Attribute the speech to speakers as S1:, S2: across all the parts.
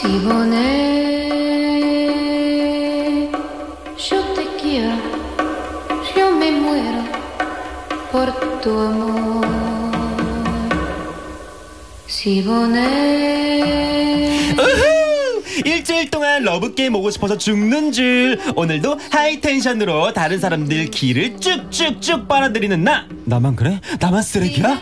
S1: Siboney, yo te quiero, yo me muero por tu amor. Siboney.
S2: 일주일 동안 러브게임 오고 싶어서 죽는 줄 오늘도 high tension으로 다른 사람들 기를 쭉쭉쭉 빨아들이는 나 나만 그래? 나만 쓰레기야?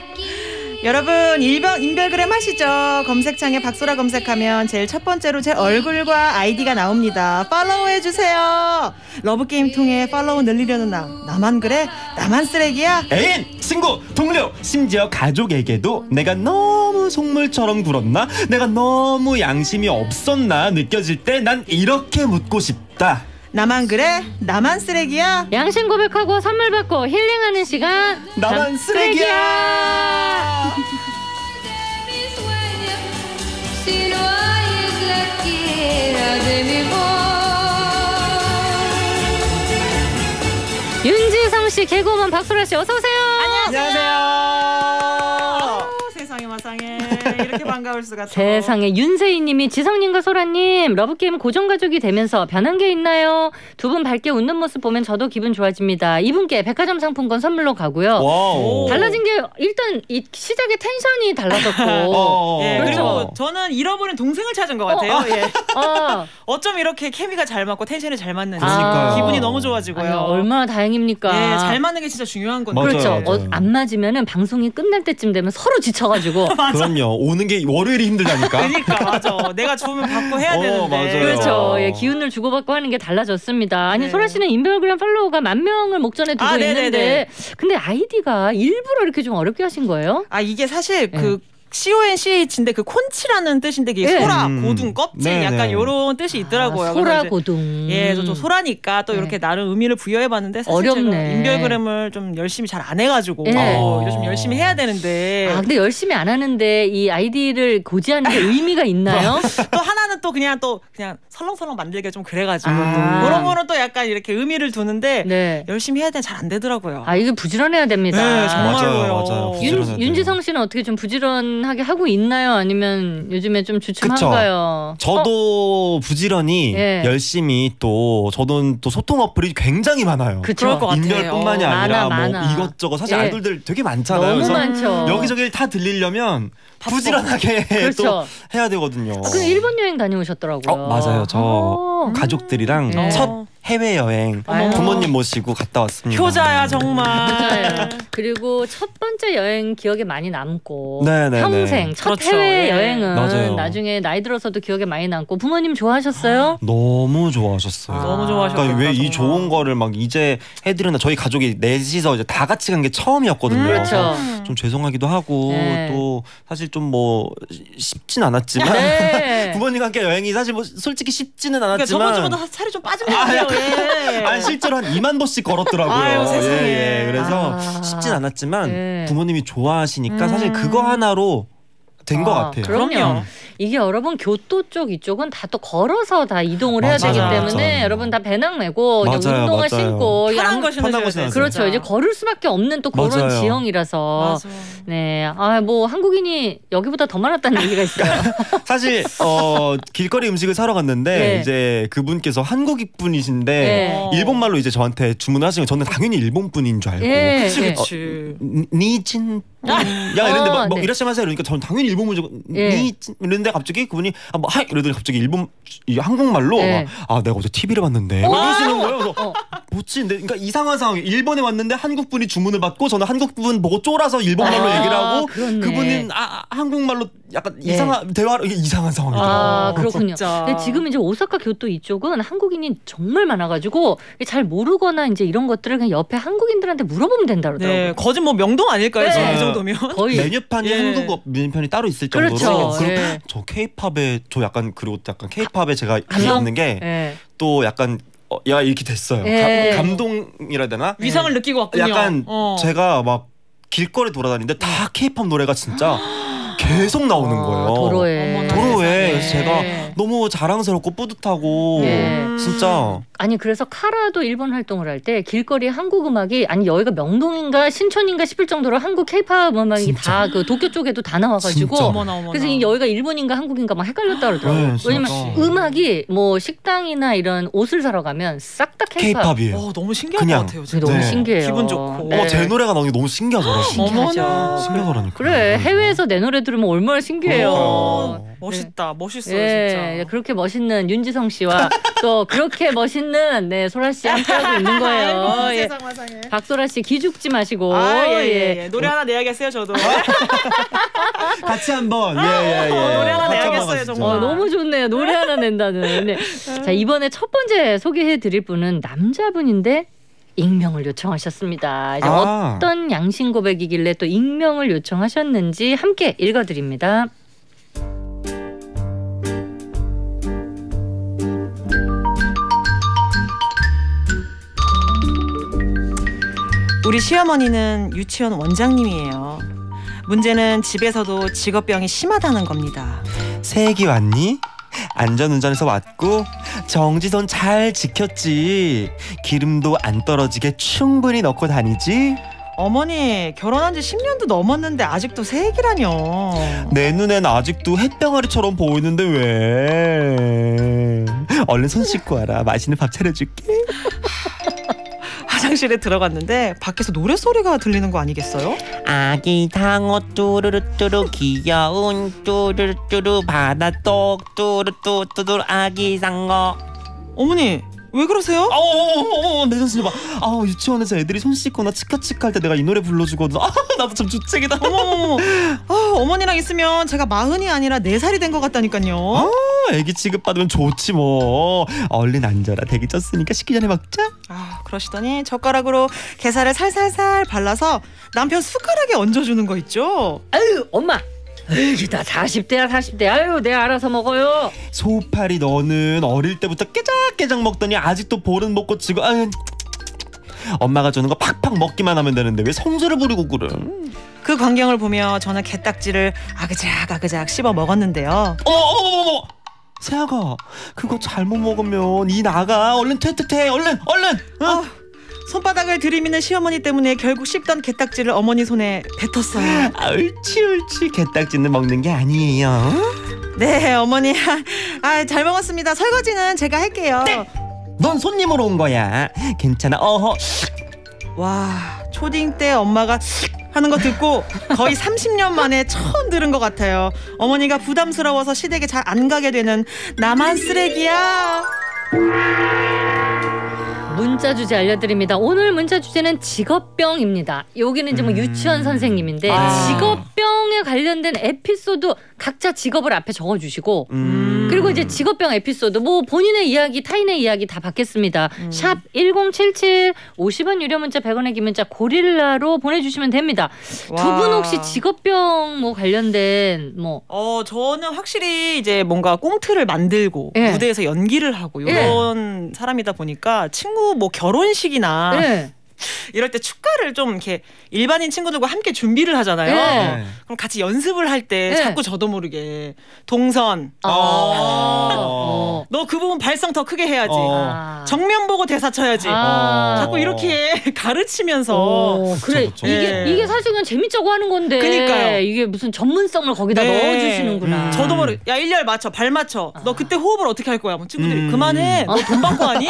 S3: 여러분 일병 인별그램 하시죠? 검색창에 박소라 검색하면 제일 첫 번째로 제 얼굴과 아이디가 나옵니다. follow 해주세요. 러브게임 통해 follow 늘리려는 나 나만 그래? 나만 쓰레기야?
S2: 애인, 친구, 동료, 심지어 가족에게도 내가 너무 속물처럼 굴었나? 내가 너무 양심이 없었나 느껴질 때 난 이렇게 묻고 싶다.
S3: 나만 그래? 나만 쓰레기야?
S4: 양심 고백하고 선물 받고 힐링하는 시간.
S2: 나만
S4: 난
S2: 쓰레기야.
S4: 윤지성 씨, 개그우먼 박소라 씨, 어서 오세요.
S2: 안녕하세요.
S3: 이렇게 반가울 수가
S4: 세상에 윤세희님이 지성님과 소라님 러브게임 고정가족이 되면서 변한 게 있나요? 두 분 밝게 웃는 모습 보면 저도 기분 좋아집니다. 이분께 백화점 상품권 선물로 가고요.
S2: wow.
S4: 달라진 게 일단 이 시작의 tension이 달라졌고.
S2: 어.
S3: 예,
S4: 그렇죠.
S3: 그리고 저는 잃어버린 동생을 찾은 것 같아요.
S4: 어,
S3: 예.
S4: 어,
S3: 어쩜 이렇게 케미가 잘 맞고 tension이 잘 맞는지
S2: 그러니까요.
S3: 기분이 너무 좋아지고요.
S4: 아니, 얼마나 다행입니까?
S3: 예, 잘 맞는 게 진짜 중요한 건데.
S2: 맞아요,
S4: 그렇죠.
S2: 맞아요.
S4: 어, 안 맞으면은 방송이 끝날 때쯤 되면 서로 지쳐가지고.
S2: 그럼요. 오는 게 월요일이 힘들다니까.
S3: 그러니까 맞아. 내가 좋으면 받고 해야
S2: 어,
S3: 되는데.
S2: 맞아요.
S4: 그렇죠. 예, 기운을 주고받고 하는 게 달라졌습니다. 아니
S3: 네.
S4: 소라 씨는 인별그램 follower가 만 명을 목전에 두고
S3: 아, 네네네.
S4: 있는데, 근데 아이디가 일부러 이렇게 좀 어렵게 하신 거예요?
S3: 아 이게 사실
S4: 네.
S3: 그 CONCH인데 그 conch라는 뜻인데 이게
S4: 네.
S3: 소라,
S2: 음.
S3: 고둥, 껍질
S2: 네네.
S3: 약간 요런 뜻이 있더라고요.
S4: 아,
S3: 이제
S4: 소라고둥.
S3: 예, 저도 소라니까 또
S4: 네.
S3: 이렇게 나름 의미를 부여해봤는데 사실
S4: 어렵네.
S3: 제가 인별그램을 좀 열심히 잘 안 해가지고
S4: 예.
S3: 어, 요즘 열심히 해야 되는데
S4: 아, 근데 열심히 안 하는데 이 아이디를 고지하는 게 의미가 있나요?
S3: 또 하나는 또 그냥 또 그냥 설렁설렁 만들기가 좀 그래가지고
S4: 아.
S3: 또 그런 거는 또 약간 이렇게 의미를 두는데
S4: 네.
S3: 열심히 해야 되는데 잘안 되더라고요.
S4: 아, 이게 부지런해야 됩니다.
S3: 네, 정말로요.
S2: 맞아요, 맞아요.
S4: 윤. 윤지성 씨는 어떻게 좀 부지런 하게 하고 있나요? 아니면 요즘에 좀 주춤한가요?
S2: 저도 부지런히
S4: 예.
S2: 열심히 또 저는 또 소통 어플이 굉장히 많아요.
S4: 그쵸.
S3: 그럴 것 같아요.
S2: 인별뿐만이
S4: 어,
S2: 아니라
S4: 많아,
S2: 뭐
S4: 많아.
S2: 이것저것 사실
S4: 예.
S2: 아이돌들 되게 많잖아요.
S4: 너무
S2: 그래서
S4: 많죠.
S2: 여기저기 다 들리려면 부지런하게
S4: 그렇죠.
S2: 또 해야 되거든요.
S4: 아, 근데 일본 여행 다녀오셨더라고요.
S2: 어, 맞아요. 저
S4: 어.
S2: 가족들이랑
S4: 네.
S2: 첫 해외 여행. 부모님 모시고 갔다 왔습니다.
S3: 효자야 정말.
S4: 그리고 첫 번째 여행 기억에 많이 남고
S2: 네네네.
S4: 평생 첫
S3: 그렇죠.
S4: 해외
S3: 예.
S4: 여행은
S2: 맞아요.
S4: 나중에 나이 들어서도 기억에 많이 남고 부모님 좋아하셨어요?
S2: 너무 좋아하셨어요.
S4: 아.
S3: 너무 좋아하셨겠다.
S2: 그러니까 왜 이. 좋은 거를 막 이제 해드렸나 저희 가족이 넷이서 이제 다 같이 간 게 처음이었거든요.
S3: 음,
S4: 그렇죠.
S2: 좀 죄송하기도 하고
S4: 네.
S2: 또 사실 좀 뭐 쉽진 않았지만
S4: 네.
S2: 부모님과 함께 여행이 사실 뭐 솔직히 쉽지는
S3: 그러니까
S2: 않았지만
S3: 저번주보다 살이 좀 빠진 것 같아요. 예.
S2: 아니 실제로 한 2만 보씩 걸었더라고요.
S3: 아유, 세상에.
S2: 예, 예. 그래서
S4: 아.
S2: 쉽진 않았지만
S4: 네.
S2: 부모님이 좋아하시니까
S3: 음.
S2: 사실 그거 하나로 된것
S4: 아,
S2: 같아요.
S4: 그럼요.
S3: 그럼요.
S4: 이게 여러분 교토 쪽 이쪽은 다 또 걸어서 다 이동을 해야 되기
S2: 맞아요.
S4: 때문에
S2: 맞아요.
S4: 여러분 다 배낭 메고 운동화
S2: 맞아요.
S4: 신고
S3: 편한
S4: 양-
S2: 거거
S3: 돼요.
S4: 그렇죠.
S3: 진짜.
S4: 이제 걸을 수밖에 없는 또 그런
S2: 맞아요.
S4: 지형이라서
S3: 맞아.
S4: 네. 아, 뭐 한국인이 여기보다 더 많았다는 얘기가 있어요.
S2: 사실 어 길거리 음식을 사러 갔는데
S4: 네.
S2: 이제 그분께서 한국 분이신데
S4: 네.
S2: 일본 말로 이제 저한테 주문을 하시면 저는 당연히 일본 분인 줄 알고
S4: 예.
S3: 그치
S4: 예.
S3: 그치.
S2: 니진 야 이랬는데 뭐, 뭐
S4: 네.
S2: 이라시마세 이러니까 저는 당연히 일본 문제
S4: 예.
S2: 이랬는데 갑자기 그분이 아, 뭐 하이 이러더니 갑자기 일본 이 한국말로
S4: 예.
S2: 막, 아 내가 어제 TV를 봤는데
S4: 어.
S2: 뭐 이러시는 거예요. 그래서
S4: 어.
S2: 뭐지? 근데 그러니까 이상한 상황. 일본에 왔는데 한국 분이 주문을 받고 저는 한국 분 보고 쫄아서 일본 말로
S4: 아,
S2: 얘기를 하고
S4: 그렇네.
S2: 그분은 아, 아, 한국말로 약간
S4: 예.
S2: 이상한 대화 이게 이상한 상황이더라고요.
S4: 아, 그렇군요.
S3: 진짜.
S4: 근데 지금 이제 오사카 교토 이쪽은 한국인이 정말 많아가지고 잘 모르거나 이제 이런 것들을 그냥 옆에 한국인들한테 물어보면 된다 그러더라고요.
S3: 네, 거진 뭐 명동 아닐까요?
S4: 네.
S3: 지금 그 정도면.
S4: 거의
S2: 메뉴판이
S3: 예.
S2: 한국어 메뉴판이 따로 있을 정도로
S4: 그렇죠.
S2: 그리고
S4: 예.
S2: 저 케이팝에 저 약간 그리고 약간 케이팝에 제가
S4: 감동?
S2: 있는 게또
S4: 예.
S2: 약간 어, 야 이렇게 됐어요.
S4: 예.
S2: 감, 감동이라 해야 되나?
S3: 위상을 느끼고 왔군요.
S2: 약간
S3: 어.
S2: 제가 막 길거리 돌아다니는데 다 케이팝 노래가 진짜 계속 나오는
S4: 어,
S2: 거예요.
S4: 도로에.
S2: 그래서 제가 너무 자랑스럽고 뿌듯하고
S4: 예.
S2: 진짜
S4: 아니 그래서 카라도 일본 활동을 할 때 길거리 한국 음악이 아니 여기가 명동인가 신촌인가 싶을 정도로 한국 케이팝 음악이. 다 그 도쿄 쪽에도 다 나와가지고
S2: 진짜.
S3: 어머나 어머나.
S4: 그래서 이 여기가 일본인가 한국인가 막 헷갈렸다 그러더라고요.
S2: 네.
S4: 왜냐면 음악이 뭐 식당이나 이런 옷을 사러 가면 싹 다 케이팝.
S3: 어, 너무 신기한
S2: 그냥.
S3: 것 같아요. 진짜.
S4: 너무
S2: 네.
S4: 신기해요.
S3: 기분 좋고.
S4: 네.
S2: 어, 제 노래가 나오는 게 너무 신기하더라고요.
S4: 신기하죠.
S2: 신기하더라니까.
S4: 그래 해외에서 내 노래 들으면 얼마나 신기해요.
S3: 어, 멋있다. 멋있어요,
S4: 예,
S3: 진짜.
S4: 그렇게 멋있는 윤지성 씨와 또 그렇게 멋있는 네 소라 씨 함께하고 있는 거예요.
S3: 아이고,
S4: 예.
S3: 세상 세상에.
S4: 박소라 씨 기죽지 마시고
S3: 아, 예, 예,
S4: 예.
S3: 예. 노래 하나 내야겠어요, 저도.
S2: 같이 한번 예예예.
S3: 어, 노래 하나 내야겠어요,
S4: 어,
S3: 정말.
S4: 너무 좋네요. 노래 하나 낸다는. 네. 자, 이번에 첫 번째 소개해 드릴 분은 남자분인데 익명을 요청하셨습니다. 이제
S2: 아.
S4: 어떤 양심 고백이길래 또 익명을 요청하셨는지 함께 읽어 드립니다.
S3: 우리 시어머니는 유치원 원장님이에요. 문제는 집에서도 직업병이 심하다는 겁니다.
S2: 새애기 왔니? 안전운전해서 왔고 정지선 잘 지켰지. 기름도 안 떨어지게 충분히 넣고 다니지.
S3: 어머니 결혼한 지 10년도 넘었는데 아직도 새 얘기라뇨.
S2: 내 눈엔 아직도 햇병아리처럼 보이는데 왜? 얼른 손 씻고 와라. 맛있는 밥 차려줄게.
S3: 화장실에 들어갔는데 밖에서 노래 소리가 들리는 거 아니겠어요?
S5: 아기 상어 뚜루루뚜루 귀여운 뚜루루뚜루 바다 똑 뚜루뚜뚜루 아기 상어
S3: 어머니 왜 그러세요?
S2: 어어어어 내 정신 봐. 아 유치원에서 애들이 손 씻거나 치카치카 할 때 내가 이 노래 불러주거든. 아 나도 참 주책이다.
S3: 어머머머. 아, 어머니랑 있으면 제가 마흔이 아니라 네 살이 된 것 같다니까요.
S2: 아 애기 취급 받으면 좋지 뭐. 얼른 앉아라. 대기 쪘으니까 식기 전에 먹자.
S3: 아 그러시더니 젓가락으로 게살을 살살살 발라서 남편 숟가락에 얹어주는 거 있죠.
S4: 아유, 엄마. 에이, 나 40대야, 40대. 아유, 내가 알아서 먹어요.
S2: 소파리 너는 어릴 때부터 깨작깨작 먹더니 아직도 볼은 못 고치고 아유. 엄마가 주는 거 팍팍 먹기만 하면 되는데 왜 성질을 부리고 그래?
S3: 그 광경을 보며 저는 게딱지를 아그작 아그작 씹어 먹었는데요.
S2: 어머 어머 어머. 세아가 그거 잘못 먹으면 이 나가 얼른 퇴퇴퇴 얼른 얼른 어?
S3: 아, 손바닥을 들이미는 시어머니 때문에 결국 씹던 게딱지를 어머니 손에 뱉었어요.
S2: 아, 옳지 옳지 게딱지는 먹는 게 아니에요
S3: 네 어머니 아 잘 먹었습니다. 설거지는 제가 할게요.
S2: 넌 손님으로 온 거야 괜찮아 어허
S3: 와 초딩 때 엄마가 하는 거 듣고 거의 30년 만에 처음 들은 것 같아요. 어머니가 부담스러워서 시댁에 잘 안 가게 되는 나만 쓰레기야.
S4: 문자 주제 알려드립니다. 오늘 문자 주제는 직업병입니다. 여기는 이제 뭐
S2: 음.
S4: 유치원 선생님인데
S2: 아.
S4: 직업병에 관련된 에피소드 각자 직업을 앞에 적어주시고
S2: 음.
S4: 그리고 이제 직업병 에피소드 뭐 본인의 이야기 타인의 이야기 다 받겠습니다.
S3: 음.
S4: 샵 1077 50원 유료 문자 100원의 긴 문자 고릴라로 보내주시면 됩니다. 두분
S3: 와.
S4: 혹시 직업병 뭐 관련된 뭐
S3: 어 저는 확실히 이제 뭔가 꽁트를 만들고
S4: 예.
S3: 무대에서 연기를 하고 이런 사람이다 보니까 친구 뭐 결혼식이나
S4: 네.
S3: 이럴 때 축가를 좀 이렇게 일반인 친구들과 함께 준비를 하잖아요.
S4: 네.
S3: 그럼 같이 연습을 할때
S4: 네.
S3: 자꾸 저도 모르게 동선
S4: 아.
S2: 어.
S3: 너그 부분 발성 더 크게 해야지.
S2: 어.
S4: 아.
S3: 정면 보고 대사 쳐야지.
S4: 아.
S3: 자꾸 이렇게 가르치면서
S4: 어, 그래
S2: 그쵸.
S4: 이게
S3: 예.
S4: 이게 사실 그냥 재밌자고 하는 건데
S3: 그니까요.
S4: 이게 무슨 전문성을 거기다
S3: 네.
S4: 넣어주시는구나.
S2: 음.
S3: 저도 모르 야 일렬 맞춰 발 맞춰 너 그때 호흡을 어떻게 할 거야 뭐 친구들이
S2: 음.
S3: 그만해 너 돈 받고 하니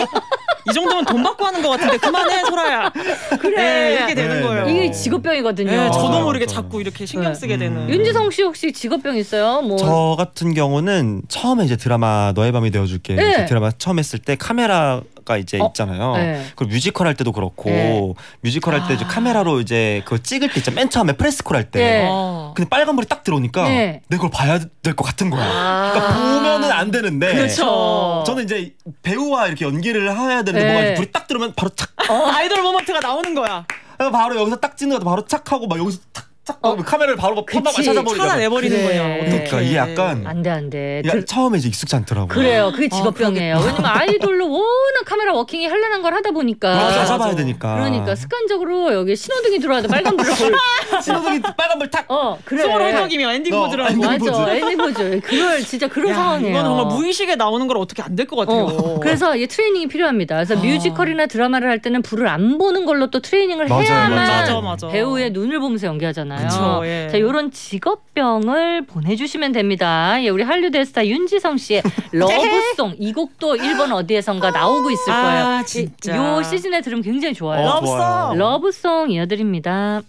S3: 이 정도면 돈 받고 하는 것 같은데 그만해 소라야 그래 이렇게 되는
S2: 네,
S3: 거예요
S2: 네.
S4: 이게 직업병이거든요.
S3: 네, 저도
S2: 맞아요,
S3: 모르게
S2: 맞아요.
S3: 자꾸 이렇게 신경
S4: 네.
S3: 쓰게 되는
S2: 음.
S4: 윤지성 씨 혹시 직업병 있어요? 뭐
S2: 저 같은 경우는 처음에 이제 드라마 너의 밤이 되어줄게
S4: 네.
S2: 드라마 처음 했을 때 카메라 가 이제
S4: 어,
S2: 있잖아요.
S4: 네.
S2: 그리고 뮤지컬 할 때도 그렇고
S4: 네.
S2: 뮤지컬 할때 이제
S3: 아.
S2: 카메라로 이제 그거 찍을 때 있잖아. 맨 처음에 press call 할 때.
S4: 네.
S3: 어.
S2: 근데 빨간불이 딱 들어오니까
S4: 네.
S2: 내가 그걸 봐야 될 것 같은 거야.
S4: 아.
S2: 그러니까 보면은 안 되는데.
S4: 그렇죠.
S2: 저는 이제 배우와 이렇게 연기를 해야 되는데
S4: 네.
S2: 뭔가 불이 딱 들어오면 바로 착
S3: 어, 아이돌 moment가 나오는 거야.
S2: 바로 여기서 딱 찍는 것도 바로 착 하고 막 여기서 탁 딱 어, 카메라를 바로
S3: 그치
S2: 찾아버리고
S3: 찾아내버리는
S4: 그래.
S3: 어떡해.
S2: 그러니까 이게 약간
S4: 안돼 안돼.
S2: 야, 처음에 이제 익숙지 않더라고요.
S4: 그래요. 그게 직업병이에요. 왜냐면 아이돌로 워낙 카메라 working이 현란한 걸 하다 보니까.
S2: 다
S3: 맞아,
S2: 잡아야
S3: 맞아.
S2: 되니까.
S4: 그러니까 습관적으로 여기 신호등이 들어와도 빨간 불을 볼.
S2: 신호등이 빨간 불 탁.
S4: 어 그래.
S3: 헐떡이면 엔딩
S2: 어,
S3: 보드라고.
S2: 엔딩
S4: 맞아. 엔딩 포즈. 그걸 진짜 그런
S3: 야,
S4: 상황이에요.
S3: 이건 정말 무의식에 나오는 걸 어떻게 안 될 것 같아요.
S4: 어, 그래서 이게 트레이닝이 필요합니다. 그래서
S3: 아.
S4: 뮤지컬이나 드라마를 할 때는 불을 안 보는 걸로 또 트레이닝을
S2: 맞아요,
S4: 해야만
S3: 맞아, 맞아.
S4: 배우의 눈을 보면서 연기하잖아요.
S3: 그쵸, 예.
S4: 자, 요런 직업병을 보내주시면 됩니다. 예, 우리 한류 대스타 윤지성 씨의 love song 이 곡도 일본 어디에선가 나오고 있을
S3: 아,
S4: 거예요.
S3: 진짜.
S4: 이- 요 시즌에 들으면 굉장히 좋아요.
S2: 어, love
S4: song. love song 이어드립니다.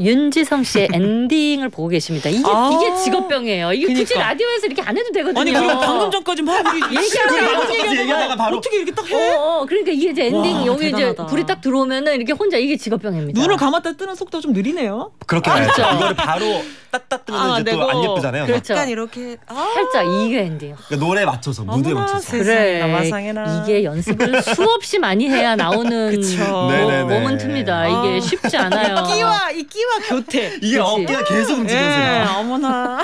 S4: 윤지성 씨의 엔딩을 보고 계십니다. 이게
S3: 아.
S4: 이게 직업병이에요. 이게 굳이
S3: 그니까.
S4: 라디오에서 이렇게 안 해도 되거든요.
S3: 아니 그리고 방금 전까지 막
S4: 얘기하다가
S2: 바로
S3: 어떻게 이렇게 딱
S4: 어,
S3: 해?
S4: 어, 그러니까 이게 이제 엔딩
S3: 와,
S4: 여기 이제
S3: 대단하다.
S4: 불이 딱 들어오면은 이렇게 혼자 이게 직업병입니다.
S3: 눈을 감았다 뜨는 속도가 좀 느리네요.
S2: 그렇게
S4: 아,
S2: 가야죠.
S4: 그렇죠.
S2: 이거를 바로 딱딱 뜨면
S3: 아,
S2: 이제 또 안. 예쁘잖아요.
S4: 그렇죠.
S3: 약간 이렇게 아,
S4: 살짝 이게 엔딩.
S2: 그러니까 노래에 맞춰서
S3: 어머나,
S2: 맞춰서.
S4: 그래
S3: 마상에나.
S4: 이게 연습을 수없이 많이 해야 나오는
S3: 그쵸.
S4: 모-
S2: 네네네.
S4: moment입니다. 이게
S3: 아.
S4: 쉽지 않아요.
S3: 이 끼와 이 끼와 교태.
S2: 이게
S4: 그치.
S2: 어깨가 계속
S3: 예,
S2: 움직여서.
S3: 어머나.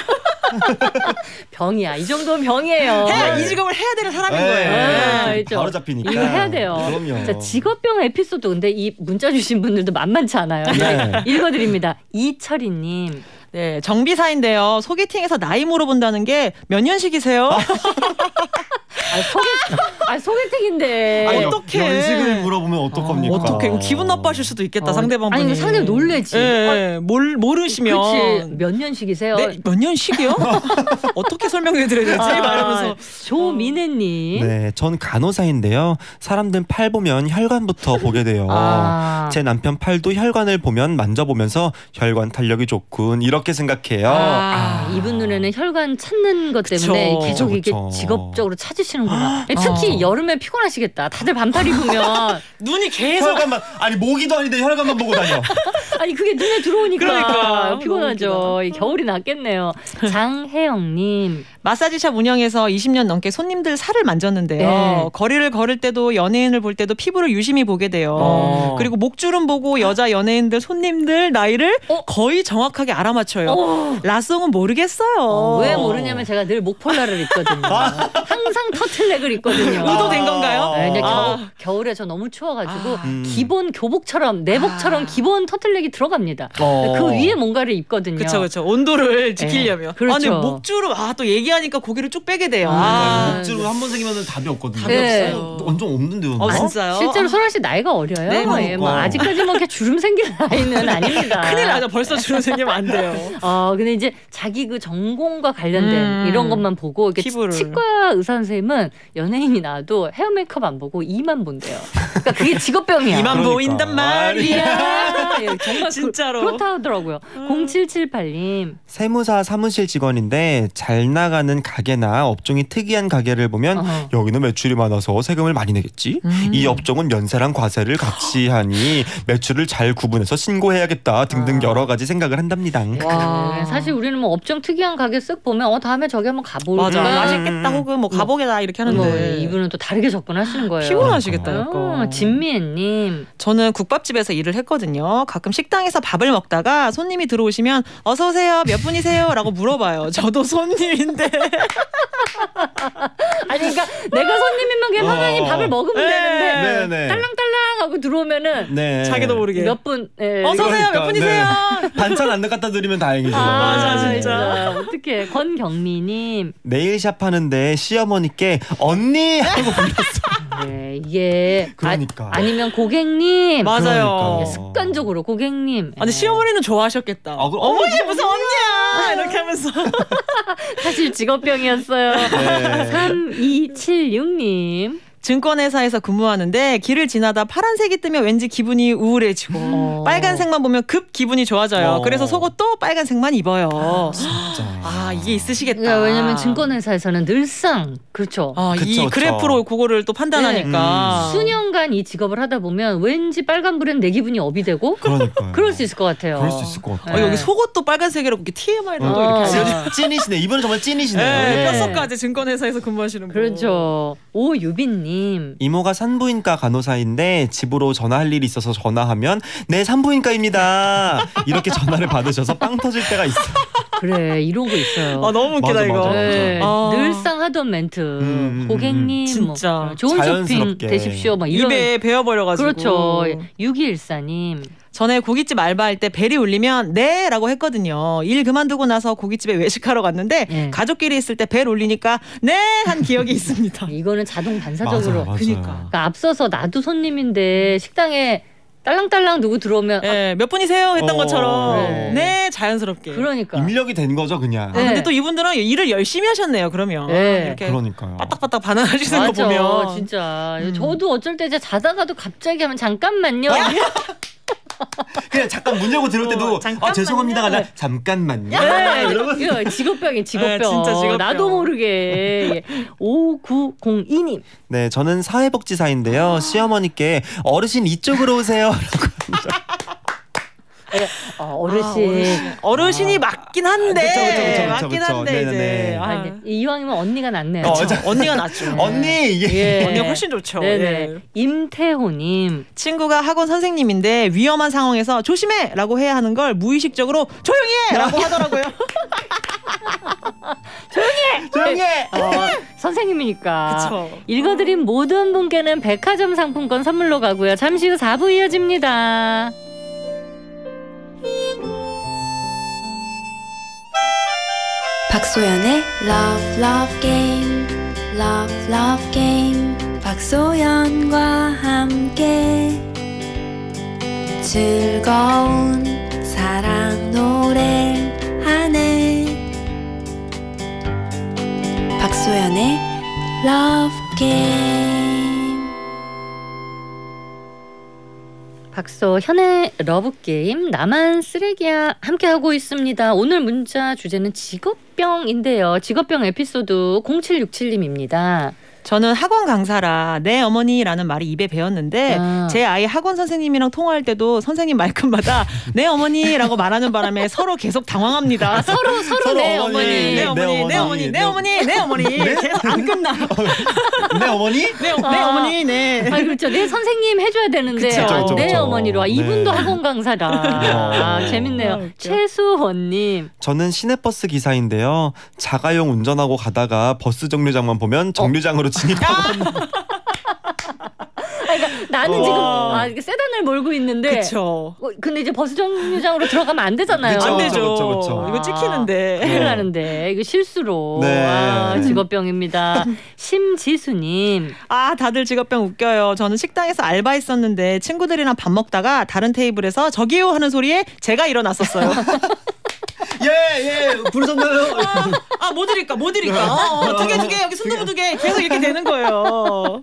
S4: 병이야. 이 정도면 병이에요.
S3: 해야 이 직업을 해야 되는 사람인
S2: 네.
S3: 거예요.
S4: 아,
S2: 네.
S4: 알죠.
S2: 바로 잡히니까.
S4: 이거 해야 돼요.
S2: 그럼요.
S4: 자, 직업병 에피소드 근데 이 문자 주신 분들도 만만치 않아요.
S2: 네.
S4: 읽어드립니다. 이철이님.
S3: 네, 정비사인데요. 소개팅에서 나이 물어본다는 게 몇 년식이세요?
S4: 아, 소개, 아, 소개팅인데.
S2: 아니,
S3: 어떡해.
S2: 연식을 물어보면 어떡합니까?
S3: 어떻게 기분 나빠하실 수도 있겠다
S4: 어,
S3: 상대방분이.
S4: 아니, 상대방 놀래지.
S3: 예, 몰 모르시면.
S4: 그렇지. 몇 년식이세요?
S3: 네, 몇 년식이요? 어떻게 설명해 드려야 되지?
S4: 아,
S3: 말하면서.
S4: 조민혜님.
S2: 네, 전 간호사인데요. 사람들 팔 보면 혈관부터 보게 돼요.
S4: 아.
S2: 제 남편 팔도 혈관을 보면 만져보면서 혈관 탄력이 좋군 이렇게 생각해요.
S3: 아.
S4: 아, 이분 눈에는 혈관 찾는 것 때문에
S3: 그쵸.
S4: 계속
S2: 그쵸,
S4: 이게
S2: 그쵸.
S4: 직업적으로 찾으 시는구나. 특히 여름에 피곤하시겠다. 다들 반팔 입으면
S3: 눈이 계속
S2: 혈관만 아니 모기도 아닌데 혈관만 보고 다녀.
S4: 아니 그게 눈에 들어오니까
S3: 그러니까.
S4: 피곤하죠. 겨울이 낫겠네요. 장혜영님.
S3: 마사지샵 운영해서 20년 넘게 손님들 살을 만졌는데요.
S4: 네.
S3: 거리를 걸을 때도 연예인을 볼 때도 피부를 유심히 보게 돼요.
S2: 어.
S3: 그리고 목주름 보고 여자 연예인들 손님들 나이를
S4: 어?
S3: 거의 정확하게 알아맞혀요.
S4: 어.
S3: 라송은 모르겠어요.
S4: 어, 왜 모르냐면 제가 늘 목폴라를 입거든요. 항상 터틀넥을 입거든요.
S3: 의도된 건가요?
S4: 네, 근데
S3: 아.
S4: 겨우, 겨울 에 저 너무 추워가지고
S3: 아.
S2: 음.
S4: 기본 교복처럼 내복처럼 기본 터틀넥이 들어갑니다.
S2: 어.
S4: 그 위에 뭔가를 입거든요.
S3: 그쵸 그쵸 온도를 지키려면.
S4: 그렇죠.
S3: 아니 목주름 아또 얘기 하니까 고개를 쭉 빼게 돼요.
S4: 아,
S3: 아,
S2: 목주름 한번 생기면 답이 없거든요.
S4: 네.
S2: 완전 없는데요.
S3: 어,
S2: 나?
S3: 진짜요?
S4: 실제로 소라 씨 나이가 어려요.
S3: 네,
S4: 예, 뭐
S2: 그러니까.
S4: 아직까지 뭐 이렇게 주름 생길 나이는 아닙니다.
S3: 큰일 나죠. 벌써 주름 생기면 안 돼요.
S4: 어, 근데 이제 자기 그 전공과 관련된
S3: 음.
S4: 이런 것만 보고 이렇게
S3: 피부를.
S4: 치과 의사 선생님은 연예인이 나와도 헤어 메이크업 안 보고 이만 본대요. 그러니까 그게 직업병이야.
S3: 이만
S2: 그러니까.
S3: 보인단 말이야.
S4: 이야, 예, 정말
S3: 진짜로.
S4: 그, 그렇다 하더라고요. 0778님.
S2: 세무사 사무실 직원인데 잘 나가 는 가게나 업종이 특이한 가게를 보면
S4: 어허.
S2: 여기는 매출이 많아서 세금을 많이 내겠지.
S3: 음.
S2: 이 업종은 연세랑 과세를 같이 하니 매출을 잘 구분해서 신고해야겠다 등등
S4: 아.
S2: 여러 가지 생각을 한답니다.
S3: 와.
S4: 네, 사실 우리는 뭐 업종 특이한 가게 쓱 보면 어 다음에 저기 한번 가볼까.
S3: 맞아.
S2: 음.
S3: 맛있겠다 혹은 뭐 가보게다 이렇게 하는데.
S4: 뭐 이분은 또 다르게 접근하시는 거예요.
S3: 피곤하시겠다.
S4: 어,
S3: 약간.
S4: 진미애님.
S3: 저는 국밥집에서 일을 했거든요. 가끔 식당에서 밥을 먹다가 손님이 들어오시면 어서 오세요. 몇 분이세요?라고 물어봐요. 저도 손님인데.
S4: 아니 그러니까 내가 손님이면 그냥 편하게
S2: 어.
S4: 밥을 먹으면
S3: 네.
S4: 되는데
S2: 네 네.
S4: 딸랑딸랑 하고 들어오면은
S2: 네.
S3: 자기도 모르게.
S4: 몇 분. 예,
S3: 어서 오세요.
S2: 그러니까,
S3: 몇 분이세요?
S2: 반찬 안 갖다 드리면 다행이죠.
S4: 아,
S3: 맞아, 진짜.
S4: 어떻게 권경미님.
S2: 네일샵 하는데 시어머니께 언니 하고 불렀어.
S4: 네, 이게
S2: 그러니까.
S4: 아, 니면 고객님.
S3: 맞아요.
S2: 그러니까요.
S4: 예, 습관적으로 고객님.
S3: 아, 근데
S4: 예.
S3: 시어머니는 좋아하셨겠다.
S2: 아, 그-
S3: 어머니
S2: 어머,
S3: 무슨 언니야 이렇게 하면서.
S4: 사실 직업병이었어요.
S2: 네.
S4: 3276님.
S3: 증권회사에서 근무하는데 길을 지나다 파란색이 뜨면 왠지 기분이 우울해지고
S4: 어.
S3: 빨간색만 보면 급 기분이 좋아져요.
S2: 어.
S3: 그래서 속옷도 빨간색만 입어요.
S2: 진짜.
S3: 아 이게 있으시겠다.
S4: 그러니까 왜냐면 증권회사에서는 늘상 그렇죠.
S3: 아,
S2: 그쵸,
S3: 이
S2: 그쵸.
S3: 그래프로 그거를 또 판단하니까.
S2: 네.
S4: 수년간 오랫동안 이 직업을 하다 보면 왠지 빨간불엔 내 기분이 업이 되고
S2: 그러니까요.
S4: 그럴 수 있을 것 같아요.
S2: 그럴 수 있을 것 같아요.
S3: 어,
S4: 네.
S3: 여기 속옷도 빨간색이라고 이렇게 TMI로 또
S4: 어.
S3: 이렇게 알려주
S2: 찐- 찐이시네. 이분은 정말 찐이시네요.
S3: 네,
S4: 네.
S3: 뼛속까지 증권회사에서 근무하시는 분.
S4: 그렇죠. 오유빈님.
S2: 이모가 산부인과 간호사인데 집으로 전화할 일이 있어서 전화하면 네 산부인과입니다. 이렇게 전화를 받으셔서 빵 터질 때가 있어.
S4: 그래 이런 거 있어요.
S3: 아 너무 웃기다
S2: 맞아,
S3: 이거.
S2: 맞아.
S4: 네,
S3: 아.
S4: 늘상 하던 멘트.
S2: 음,
S4: 고객님,
S3: 진짜.
S4: 뭐, 좋은 쇼핑
S2: 자연스럽게.
S4: 되십시오. 막 이런.
S3: 입에 베어버려가지고.
S4: 그렇죠. 6214님.
S3: 전에 고깃집 알바할 때 벨이 울리면 네라고 했거든요. 일 그만두고 나서 고깃집에 외식하러 갔는데
S4: 예.
S3: 가족끼리 있을 때 벨 울리니까 네 한 기억이 있습니다.
S4: 이거는 자동 반사적으로.
S2: 맞아, 맞아.
S3: 그니까.
S4: 그러니까 앞서서 나도 손님인데 식당에 딸랑딸랑 누구 들어오면 아,
S3: 예, 몇 분이세요 했던
S2: 어.
S3: 것처럼
S4: 네.
S3: 네 자연스럽게.
S4: 그러니까.
S2: 입력이 된 거죠 그냥.
S3: 아, 근데
S4: 네.
S3: 또 이분들은 일을 열심히 하셨네요. 그러면
S4: 네.
S3: 이렇게
S2: 그러니까요.
S3: 빠딱빠딱 반응하시는 거
S4: 맞아,
S3: 보면
S4: 진짜.
S3: 음.
S4: 저도 어쩔 때 이제 자다가도 갑자기 하면 잠깐만요.
S2: 그냥 잠깐 문 열고 들어올 때도
S3: 어.
S2: 아 죄송합니다가 아니라 잠깐만요.
S4: 네, 이거 직업병이 직업병.
S3: 네, 진짜 직업병.
S4: 나도 모르게. 5902님.
S2: 네, 저는 사회복지사인데요. 시어머니께 어르신 이쪽으로 오세요.
S4: 어,
S3: 아,
S4: 어르신.
S3: 어르신 이 맞긴 한데
S2: 그쵸, 그쵸, 그쵸, 그쵸,
S3: 맞긴
S2: 그쵸.
S3: 한데
S2: 네네네.
S3: 이제 아,
S4: 아니, 이왕이면 언니가 낫네요.
S2: 어.
S3: 언니가 낫죠.
S2: 언니 이게
S4: 예.
S3: 언니가 훨씬 좋죠.
S4: 네네.
S3: 예.
S4: 임태호님.
S3: 친구가 학원 선생님인데 위험한 상황에서 조심해라고 해야 하는 걸 무의식적으로 조용히 해라고 하더라고요.
S2: 조용해.
S4: 어, 선생님이니까.
S3: 그쵸.
S4: 읽어드린 모든 분께는 백화점 상품권 선물로 가고요. 잠시 후 4부 이어집니다.
S1: 박소연의 Love Love Game Love Love Game 박소연과 함께 즐거운 사랑 노래 하네 박소현의 Love Game
S4: 박소 현의 러브게임 나만 쓰레기야 함께하고 있습니다. 오늘 문자 주제는 직업병인데요. 직업병 에피소드 0767님입니다.
S3: 저는 학원 강사라 네 어머니라는 말이 입에 배었는데
S4: 아.
S3: 제 아이 학원 선생님이랑 통화할 때도 선생님 말끝마다 내 어머니라고 말하는 바람에 서로 계속 당황합니다.
S4: 서로 서로,
S2: 서로
S4: 내
S2: 어머니,
S4: 어머니.
S3: 내 어머니, 내 어머니, 내 어머니, 내 어머니 계속 안 끝나.
S2: 내 어머니?
S3: 내, 어- 내
S4: 아.
S3: 어머니, 네.
S4: 아 그렇죠. 내 선생님 해줘야 되는데
S3: 그쵸,
S4: 아,
S2: 그쵸,
S4: 내
S2: 그쵸.
S4: 어머니로 아, 이분도
S2: 네.
S4: 학원 강사다. 아,
S2: 어.
S4: 재밌네요.
S3: 아, 웃겨.
S4: 최수원님.
S2: 저는 시내버스 기사인데요. 자가용 운전하고 가다가 버스 정류장만 보면 정류장으로 진입하고
S4: 나는
S3: 어.
S4: 지금 아, 이게 세단을 몰고 있는데
S3: 그쵸.
S4: 어, 근데 이제 버스 정류장으로 들어가면 안 되잖아요.
S2: 그쵸,
S3: 안 되죠.
S2: 그쵸, 그쵸.
S3: 이거 찍히는데.
S4: 큰일 나는데 이거 실수로
S2: 네.
S4: 아, 직업병입니다. 심지수님
S3: 아, 다들 직업병 웃겨요. 저는 식당에서 알바했었는데 친구들이랑 밥 먹다가 다른 테이블에서 저기요 하는 소리에 제가 일어났었어요.
S2: 예 예 부르셨나요?
S3: 아, 뭐 드릴까? 뭐 드릴까? 어, 두 개, 두 개, 여기 순두부 두 개. 계속 이렇게 되는 거예요.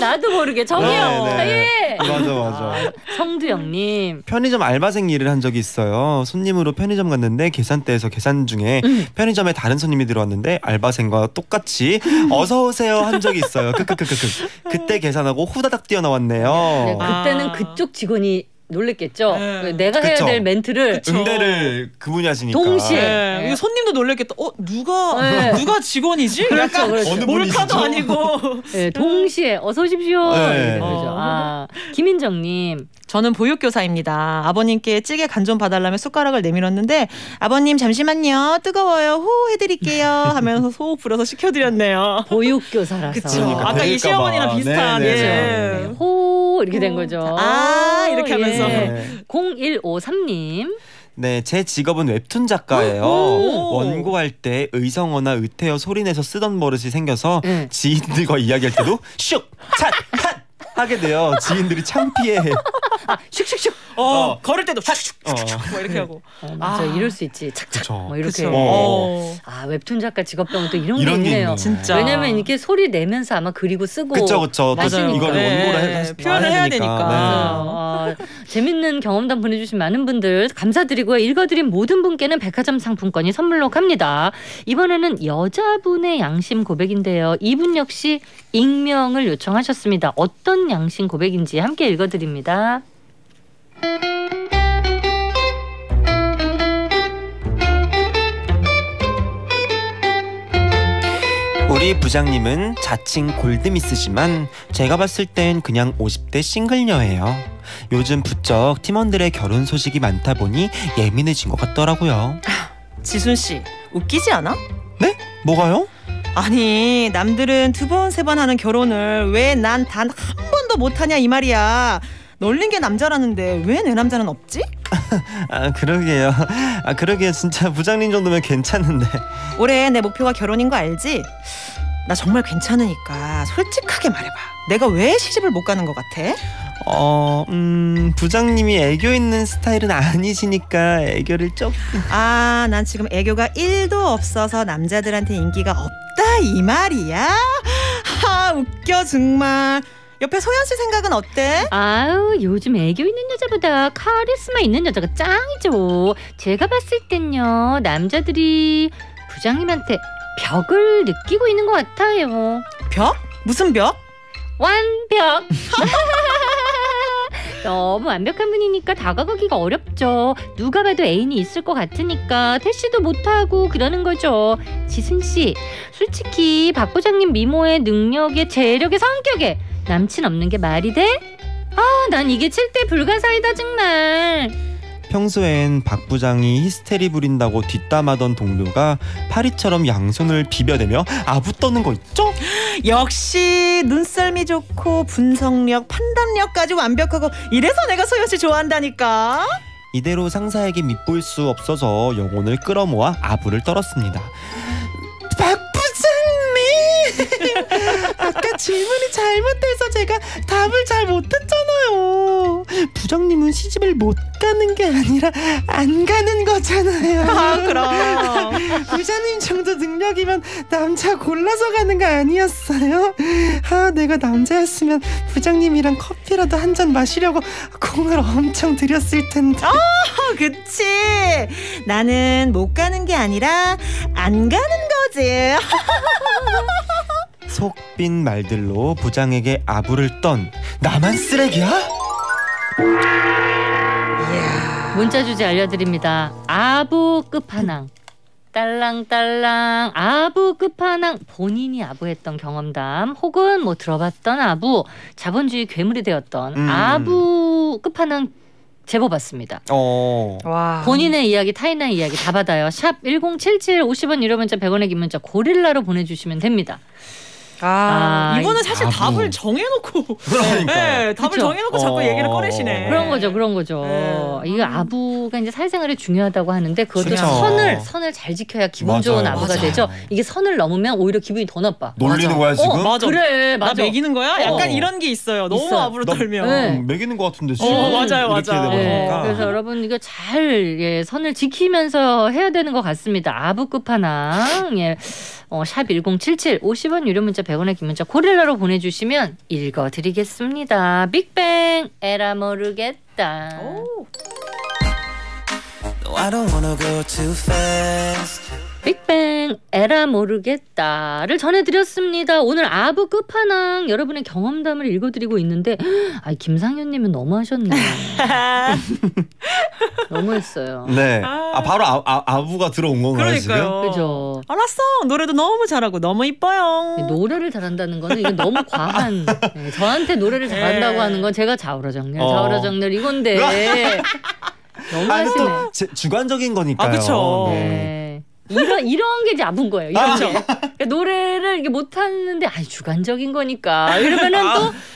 S4: 나도 모르게 저기요.
S2: 네,
S4: 예.
S2: 맞아 맞아.
S4: 성두영님
S2: 편의점 알바생 일을 한 적이 있어요. 손님으로 편의점 갔는데 계산대에서 계산 중에 편의점에 다른 손님이 들어왔는데 알바생과 똑같이 어서 오세요 한 적이 있어요. 크크크크크. 그때 계산하고 후다닥 뛰어나왔네요.
S4: 네, 그때는
S3: 아.
S4: 그쪽 직원이 놀랬겠죠.
S3: 네.
S4: 내가 해야
S2: 그쵸.
S4: 될 멘트를
S3: 그쵸.
S2: 응대를 그분이 하시니까.
S4: 동시에.
S3: 네.
S4: 네.
S3: 손님도 놀랬겠다. 어, 누가,
S4: 네.
S3: 누가 직원이지?
S4: 그렇죠, 그렇죠.
S2: 어느
S3: 몰카도? 아니고.
S4: 네, 동시에 어서 오십시오.
S2: 네.
S3: 어.
S4: 아, 김인정님
S3: 저는 보육교사입니다. 아버님께 찌개 간 좀 봐달라며 숟가락을 내밀었는데 아버님 잠시만요. 뜨거워요. 호 해드릴게요. 하면서 소호 불어서 시켜드렸네요.
S4: 보육교사라서
S3: 그쵸.
S2: 그러니까
S3: 아까 이
S2: 배울까
S3: 시어머니랑
S2: 봐.
S3: 비슷한,
S2: 네 네.
S3: 예.
S4: 호 이렇게 된 거죠.
S3: 아, 이렇게 하면서.
S2: 네.
S4: 0153님
S2: 네, 제 직업은 웹툰 작가예요.
S3: 오.
S2: 원고할 때 의성어나 의태어 소리내서 쓰던 버릇이 생겨서
S4: 네.
S2: 지인들과 이야기할 때도 슉, 찻, 핫 하게 돼요. 지인들이 창피해.
S4: 아, 슉슉슉
S3: 어,
S2: 어.
S3: 걸을 때도 슉슉
S2: 어.
S3: 뭐 이렇게 하고.
S4: 어, 맞아
S3: 아.
S4: 이럴 수 있지 착착
S2: 그쵸.
S4: 뭐 이렇게.
S2: 어.
S3: 어.
S4: 아 웹툰 작가 직업병은 또 이런,
S2: 이런 게게
S4: 있네요
S2: 있네.
S3: 진짜.
S4: 왜냐면 이렇게 소리 내면서 아마 그리고 쓰고
S2: 그쵸 그쵸. 또
S4: 맞아요.
S2: 이거를
S3: 네,
S2: 원고를 해, 해,
S3: 표현을 해야 되니까.
S4: 아, 재밌는 경험담 보내 주신 많은 분들 감사드리고요. 읽어드린 모든 분께는 백화점 상품권이 선물로 갑니다. 이번에는 여자분의 양심 고백인데요. 이분 역시 익명을 요청하셨습니다. 어떤 양심 고백인지 함께 읽어드립니다.
S2: 우리 부장님은 자칭 골드미스지만 제가 봤을 땐 그냥 50대 싱글녀예요. 요즘 부쩍 팀원들의 결혼 소식이 많다 보니 예민해진 것 같더라고요.
S3: 지순 씨 웃기지 않아?
S2: 네? 뭐가요?
S3: 아니 남들은 두 번 세 번 하는 결혼을 왜 난 단 한 번도 못하냐 이 말이야. 널린 게 남자라는데 왜 내 남자는 없지?
S2: 아 그러게요. 아 그러게요. 진짜 부장님 정도면 괜찮은데.
S3: 올해 내 목표가 결혼인 거 알지? 나 정말 괜찮으니까 솔직하게 말해봐. 내가 왜 시집을 못 가는 것 같아?
S2: 어, 음, 부장님이 애교 있는 스타일은 아니시니까 애교를 조금.
S3: 아, 난 지금 애교가 1도 없어서 남자들한테 인기가 없다 이 말이야? 하, 웃겨 정말. 옆에 소연 씨 생각은 어때?
S4: 아우 요즘 애교 있는 여자보다 카리스마 있는 여자가 짱이죠. 제가 봤을 땐요 남자들이 부장님한테 벽을 느끼고 있는 것 같아요.
S3: 벽? 무슨 벽?
S4: 완벽. 너무 완벽한 분이니까 다가가기가 어렵죠. 누가 봐도 애인이 있을 것 같으니까 대시도 못하고 그러는 거죠. 지순 씨, 솔직히 박 부장님 미모의 능력에 재력의 성격에 남친 없는 게 말이 돼? 아, 난 이게 칠대 불가사이다 정말.
S2: 평소엔 박 부장이 히스테리 부린다고 뒷담하던 동료가 파리처럼 양손을 비벼대며 아부 떠는 거 있죠?
S3: 역시 눈썰미 좋고 분석력, 판단력까지 완벽하고 이래서 내가 소연 씨 좋아한다니까.
S2: 이대로 상사에게 밑보일 수 없어서 영혼을 끌어모아 아부를 떨었습니다. 박 부장님! 아까 질문이 잘못돼서 제가 답을 잘 못했잖아요. 부장님은 시집을 못 가는 게 아니라 안 가는 거잖아요.
S3: 아, 그럼.
S2: 부장님 정도 능력이면 남자 골라서 가는 거 아니었어요? 아, 내가 남자였으면 부장님이랑 커피라도 한 잔 마시려고 공을 엄청 들였을 텐데.
S3: 어, 그치. 나는 못 가는 게 아니라 안 가는 거지.
S2: 속빈 말들로 부장에게 아부를 떤 나만 쓰레기야?
S4: 문자 주제 알려드립니다. 아부 끝판왕. 딸랑딸랑 아부 끝판왕 본인이 아부했던 경험담 혹은 뭐 들어봤던 아부 자본주의 괴물이 되었던
S2: 음.
S4: 아부 끝판왕 제보 받습니다.
S2: 어.
S3: 와.
S4: 본인의 이야기 타인의 이야기 다 받아요. 샵 1077 50원 유료 문자 100원의 긴 문자 고릴라로 보내주시면 됩니다.
S3: 아,
S4: 아,
S3: 이거는 사실
S2: 아부.
S3: 답을 정해놓고.
S2: 그러니까.
S3: 네, 답을
S4: 그쵸?
S3: 정해놓고 자꾸
S2: 어.
S3: 얘기를 꺼내시네.
S4: 그런 거죠, 그런 거죠.
S3: 네.
S4: 이거 아부가 이제 사회생활에 중요하다고 하는데 그것도
S2: 그쵸.
S4: 선을 선을 잘 지켜야 기분
S2: 맞아요,
S4: 좋은 아부가
S2: 맞아요.
S4: 되죠. 이게 선을 넘으면 오히려 기분이 더 나빠.
S2: 놀리는
S3: 맞아.
S2: 거야 지금?
S3: 어, 맞아.
S4: 그래,
S3: 나
S4: 맞아.
S3: 매기는 거야? 약간
S2: 어.
S3: 이런 게 있어요. 너무
S4: 있어요.
S3: 아부로
S2: 나-
S3: 떨면.
S4: 네.
S2: 음, 매기는 것 같은데 지금
S3: 어, 맞아요, 맞아.
S4: 네, 그래서 여러분 이거 잘 예, 선을 지키면서 해야 되는 것 같습니다. 아부 끝판왕. 예. 어, 샵 1077 50원 유료 문자 100원의 긴 문자 고릴라로 보내주시면 읽어드리겠습니다. 빅뱅 에라 모르겠다.
S3: 오.
S6: No,
S4: 에라 모르겠다를 전해드렸습니다. 오늘 아부 끝판왕 여러분의 경험담을 읽어드리고 있는데 아 김상현님은 너무하셨네. 너무했어요.
S2: 네.
S3: 아.
S2: 아 바로 아, 아, 아부가 들어온 건가요 지금?
S3: 그러니까요.
S4: 그죠.
S3: 알았어. 노래도 너무 잘하고 너무 이뻐요.
S4: 노래를 잘한다는 거는 이게 너무 과한. 네, 저한테 노래를 잘한다고
S3: 네.
S4: 하는 건 제가 자우라정렬,
S2: 어.
S4: 자우라정렬 이건데 너무 하시네.
S2: 또 제- 주관적인 거니까요.
S3: 아, 그쵸.
S2: 네.
S4: 네. 이런 이런 게 잡은 거예요. 이런 게 그러니까 노래를 이게 못 하는데 아 주관적인 거니까 이러면은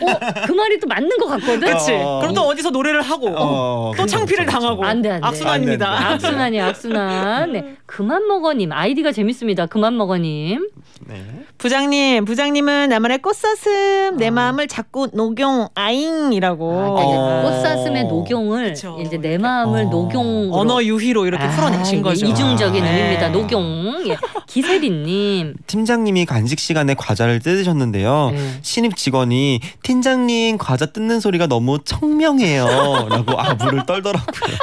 S4: 또어그 말이 또 맞는 것 같거든.
S3: 그치.
S2: 어.
S3: 그럼 또 어디서 노래를 하고
S2: 어,
S3: 또
S2: 그쵸,
S3: 창피를
S2: 그쵸, 그쵸.
S3: 당하고
S4: 안 돼, 안 돼.
S3: 악순환입니다.
S4: 악순환이 악순환. 네. 그만 먹어님 아이디가 재밌습니다. 그만 먹어님.
S2: 네.
S3: 부장님, 부장님은 나만의 꽃사슴, 내 마음을 자꾸 녹용 아잉이라고.
S4: 아,
S2: 어.
S4: 꽃사슴의 녹용을
S3: 그쵸.
S4: 이제 내 마음을
S2: 어.
S4: 녹용
S3: 언어 유희로 이렇게 풀어내신 거죠.
S4: 이중적인
S3: 아.
S4: 의미입니다.
S3: 네.
S4: 녹용. 예. 기세리님.
S2: 팀장님이 간식 시간에 과자를 뜯으셨는데요.
S4: 네.
S2: 신입 직원이 팀장님 과자 뜯는 소리가 너무 청명해요라고 아부를 떨더라고요.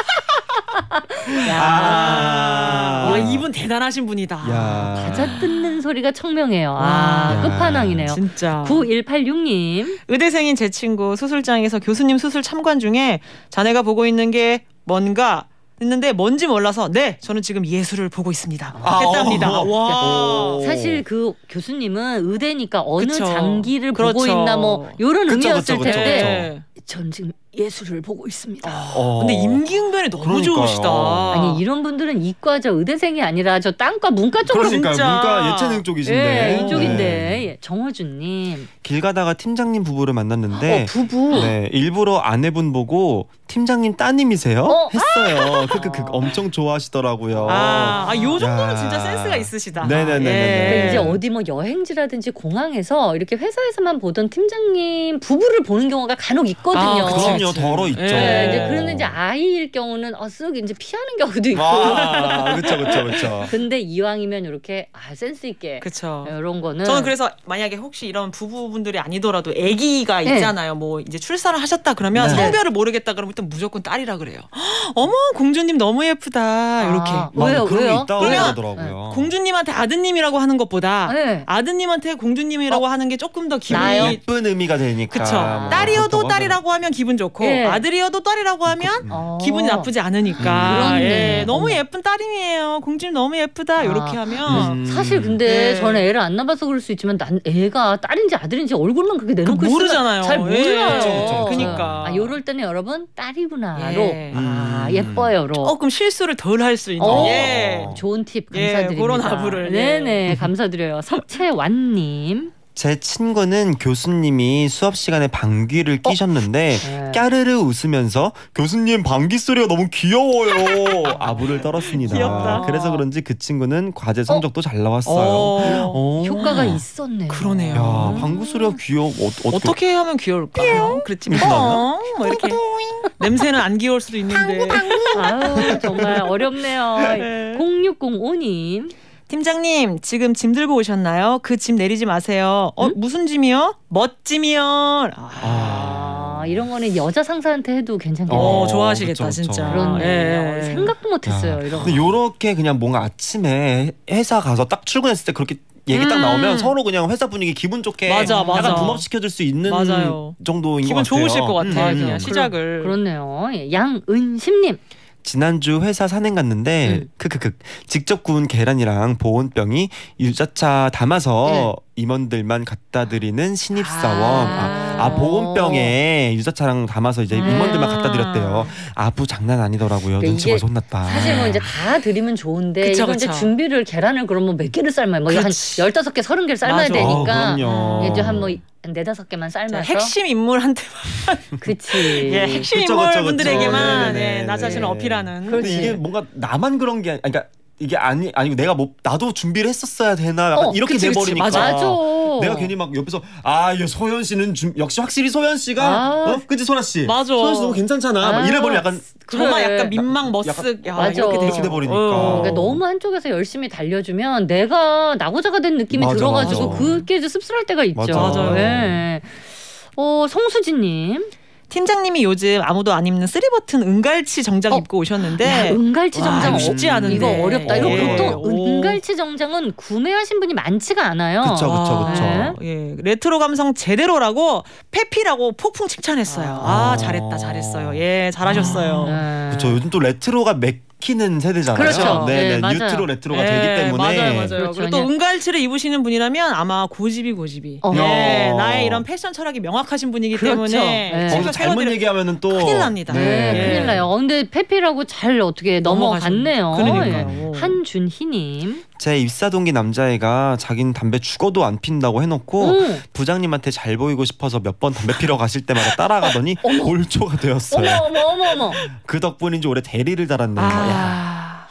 S3: 아,
S2: 아.
S3: 이분 대단하신 분이다.
S2: 야.
S4: 과자 뜯는 소리가 청명해요. 아,
S2: 야.
S4: 끝판왕이네요.
S3: 진짜.
S4: 9186님.
S3: 의대생인 제 친구 수술장에서 교수님 수술 참관 중에 자네가 보고 있는 게 뭔가 했는데 뭔지 몰라서 네 저는 지금 예술을 보고 있습니다
S2: 아,
S3: 했답니다
S2: 어.
S3: 와
S2: 오.
S4: 사실 그 교수님은 의대니까 어느
S3: 그쵸.
S4: 장기를 보고
S3: 그렇죠.
S4: 있나 뭐 요런
S2: 그쵸,
S4: 의미였을
S2: 그쵸, 그쵸,
S4: 텐데
S3: 네.
S4: 전 지금 예술을 보고 있습니다.
S2: 어.
S3: 근데 임기응변이 너무
S2: 그러니까요.
S3: 좋으시다
S4: 아니 이런 분들은 이과저 의대생이 아니라 저 땅과 문과 쪽으로
S2: 그러니까
S3: 진짜.
S2: 문과 예체능 쪽이신데
S4: 예, 이쪽인데
S2: 네.
S4: 예, 정호준님
S2: 길 가다가 팀장님 부부를 만났는데
S4: 어 부부
S2: 네, 일부러 아내분 보고 팀장님 따님이세요?
S4: 어?
S2: 했어요. 그그 엄청 좋아하시더라고요.
S3: 아, 아, 요 정도는
S2: 야.
S3: 진짜 센스가 있으시다
S2: 네네네네네.
S3: 예.
S4: 근데 이제 어디 뭐 여행지라든지 공항에서 이렇게 회사에서만 보던 팀장님 부부를 보는 경우가 간혹 있거든요.
S3: 아,
S2: 그럼요. 덜어 있죠.
S3: 예.
S4: 네, 이제 그런데 이제 아이일 경우는 어, 쓱 이제 피하는 경우도 있고.
S2: 아, 그렇죠, 그렇죠, 그렇죠.
S4: 근데 이왕이면 이렇게 아 센스 있게
S3: 그쵸
S4: 이런 거는
S3: 저는 그래서 만약에 혹시 이런 부부분들이 아니더라도 아기가
S4: 네.
S3: 있잖아요. 뭐 이제 출산을 하셨다 그러면
S2: 네.
S3: 성별을 모르겠다 그러면 일단 무조건 딸이라 그래요. 어머 공주님 너무 예쁘다 이렇게.
S4: 아, 왜요?
S2: 그런
S4: 왜요?
S2: 게 있다고
S3: 그러면
S2: 하더라고요.
S3: 공주님한테 아드님이라고 하는 것보다
S4: 네.
S3: 아드님한테 공주님이라고 하는 게 조금 더 기분이
S4: 나요?
S2: 예쁜 의미가 되니까.
S3: 그쵸.
S2: 뭐
S3: 딸이어도 딸이라고 하면 기분 좋고
S4: 예.
S3: 아들이어도 딸이라고 하면
S4: 어.
S3: 기분이 나쁘지 않으니까.
S4: 음.
S3: 예, 너무. 예쁜 딸이에요. 공주님 너무 예쁘다.
S4: 아.
S3: 이렇게 하면
S2: 음.
S4: 사실 근데
S3: 네.
S4: 저는 애를 안 낳아서 그럴 수 있지만 난 애가 딸인지 아들인지 얼굴만 그렇게 내놓고
S3: 그
S4: 있으면
S3: 모르잖아요.
S4: 잘
S3: 예.
S4: 몰라요.
S3: 그니까.
S4: 아 요럴 때는 여러분 딸이구나로
S3: 예.
S4: 아
S2: 음.
S4: 예뻐요로.
S3: 조금 실수를 덜 할 수 있는.
S4: 어,
S3: 예.
S4: 좋은 팁
S3: 예,
S4: 감사드립니다.
S3: 그런 아부를, 예.
S4: 네네 감사드려요. 석채완님.
S2: 제 친구는 교수님이 수업 시간에 방귀를
S3: 어?
S2: 끼셨는데
S4: 네.
S2: 까르르 웃으면서 교수님 방귀 소리가 너무 귀여워요. 아부를 떨었습니다.
S3: 귀엽다.
S2: 그래서 그런지 그 친구는 과제 성적도 잘 나왔어요.
S3: 어.
S2: 어.
S4: 효과가 있었네요.
S3: 그러네요.
S2: 야, 방구 소리가 귀여워. 어, 어떻게
S3: 어떻게 하면 귀여울까요? 그렇지.
S2: 이렇게 나왔나?
S3: 어, 뭐 이렇게 냄새는 안 귀여울 수도 있는데.
S4: 아유 정말 어렵네요.
S3: 네.
S4: 0605님.
S3: 팀장님 지금 짐 들고 오셨나요? 그 짐 내리지 마세요. 어 무슨 짐이요? 멋짐이요. 아.
S4: 아 이런 거는 여자 상사한테 해도 괜찮겠네요.
S3: 어,
S2: 어,
S3: 좋아하시겠다
S2: 그쵸, 그쵸.
S3: 진짜.
S4: 그렇네.
S3: 예.
S4: 생각도 못했어요.
S2: 야,
S4: 이런.
S2: 근데
S4: 거.
S2: 요렇게 그냥 뭔가 아침에 회사 가서 딱 출근했을 때 그렇게 얘기 딱
S3: 음.
S2: 나오면 서로 그냥 회사 분위기 기분 좋게
S3: 맞아, 맞아.
S2: 약간 붐업 시켜줄 수 있는
S3: 맞아요.
S2: 정도인
S3: 기분
S2: 것 같아요.
S3: 좋으실 것 같아.
S2: 음,
S3: 그냥
S2: 음.
S4: 그런-
S3: 시작을.
S4: 그렇네요. 예, 양은심님.
S2: 지난주 회사 산행 갔는데
S4: 음.
S2: 크크크 직접 구운 계란이랑 보온병이 유자차 담아서
S4: 네.
S2: 임원들만 갖다 드리는 신입사원
S4: 아.
S2: 아, 아, 보온병에 유자차랑 담아서 이제
S4: 음.
S2: 임원들만 갖다 드렸대요 아부 장난 아니더라고요
S4: 그러니까
S2: 눈치 벌써 혼났다
S4: 사실 뭐 이제 다 드리면 좋은데
S3: 그쵸,
S4: 이거 이제
S3: 그쵸.
S4: 준비를 계란을 그러면 몇 개를 삶아요? 뭐한
S3: 그렇지.
S4: 15개, 30개를 삶아야
S3: 맞아.
S4: 되니까
S2: 어.
S4: 이제 한뭐 네다섯 개만 삶아서
S3: 핵심 인물한테
S4: 그치.
S3: 예, 핵심
S2: 그쵸, 그쵸,
S3: 인물분들에게만. 예,
S2: 네네네.
S3: 나 자신을
S2: 네.
S3: 어필하는.
S2: 근데. 이게 뭔가 나만 그런 게 아니 그러니까 이게 아니 아니고 내가 뭐 나도 준비를 했었어야 되나 약간
S4: 어,
S2: 이렇게
S3: 그치, 그치.
S2: 돼버리니까
S3: 맞아.
S4: 맞아.
S2: 내가 괜히 막 옆에서 아, 이 소연 씨는 준- 역시 확실히 소연 씨가
S4: 아.
S2: 어? 그치 소라 씨.
S3: 맞아.
S2: 소연 씨 너무 괜찮잖아. 막
S4: 아.
S2: 이래버리 약간
S3: 정말
S4: 그래.
S3: 약간 민망 머쓱 야,
S4: 맞아.
S3: 이렇게
S2: 돼버리니까.
S3: 어.
S4: 그러니까 너무 한쪽에서 열심히 달려주면 내가 나고자가 된 느낌이
S2: 맞아,
S4: 들어가지고
S2: 맞아.
S4: 그게 이제 씁쓸할 때가 있죠.
S2: 맞아.
S3: 맞아요.
S4: 예. 어, 성수진님.
S3: 팀장님이 요즘 아무도 안 입는 three button 은갈치 정장
S4: 어.
S3: 입고 오셨는데
S4: 야, 은갈치
S3: 와,
S4: 정장
S3: 이거 쉽지
S4: 어-
S3: 않은데.
S4: 이거 어렵다. 이거
S3: 예.
S4: 보통 은-. 은갈치 정장은 구매하신 분이 많지가 않아요.
S2: 그쵸, 그쵸, 그쵸.
S4: 네.
S3: 예, 레트로 감성 제대로라고 패피라고 폭풍 칭찬했어요. 아,
S2: 아.
S3: 잘했다, 잘했어요. 예, 잘하셨어요.
S4: 네.
S2: 그렇죠. 요즘 또 레트로가 먹히는 세대잖아요.
S4: 그렇죠.
S2: 네,
S4: 네,
S2: 네. 뉴트로 레트로가
S3: 예,
S2: 되기 때문에
S3: 맞아요, 맞아요.
S4: 그렇죠.
S3: 그리고 또 은갈치를 입으시는 분이라면 아마 고집이 고집이.
S4: 어.
S3: 예,
S2: 어.
S3: 나의 이런 패션 철학이 명확하신 분이기
S4: 그렇죠.
S3: 때문에
S4: 예.
S2: 거기서 잘못 얘기하면은 또
S3: 큰일 납니다.
S4: 네,
S3: 예.
S4: 큰일 나요. 어, 근데 페피라고 잘 어떻게 넘어갔네요.
S3: 그러니까요.
S4: 예. 한준희님.
S2: 제 입사 동기 남자애가 자기는 담배 죽어도 안 핀다고 해놓고
S4: 음.
S2: 부장님한테 잘 보이고 싶어서 몇 번 담배 피러 가실 때마다 따라가더니 골초가 되었어요.
S4: 어머 어머 어머.
S2: 그 덕분인지 올해 대리를 달았네요. 야.
S3: 아,
S4: 야,